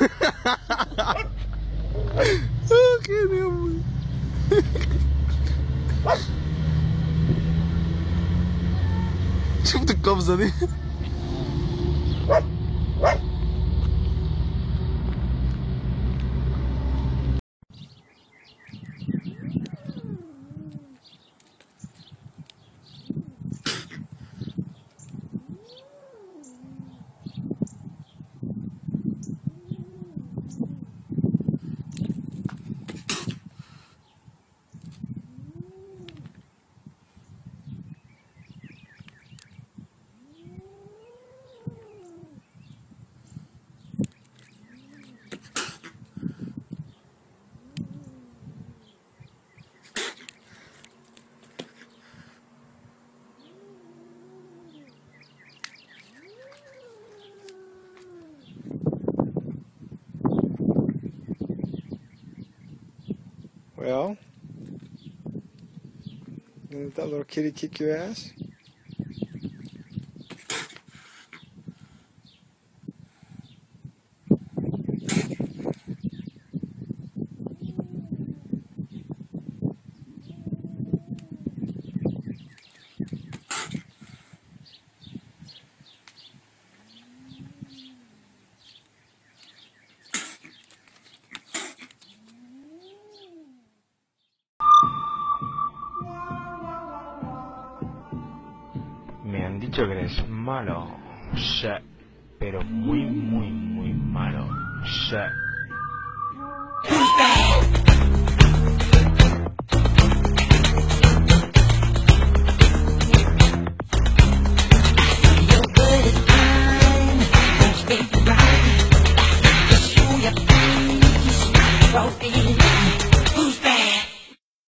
oh, can't help me. Shoot the Well, didn't that little kitty kick your ass? dicho que eres malo. Pero muy, muy, muy malo.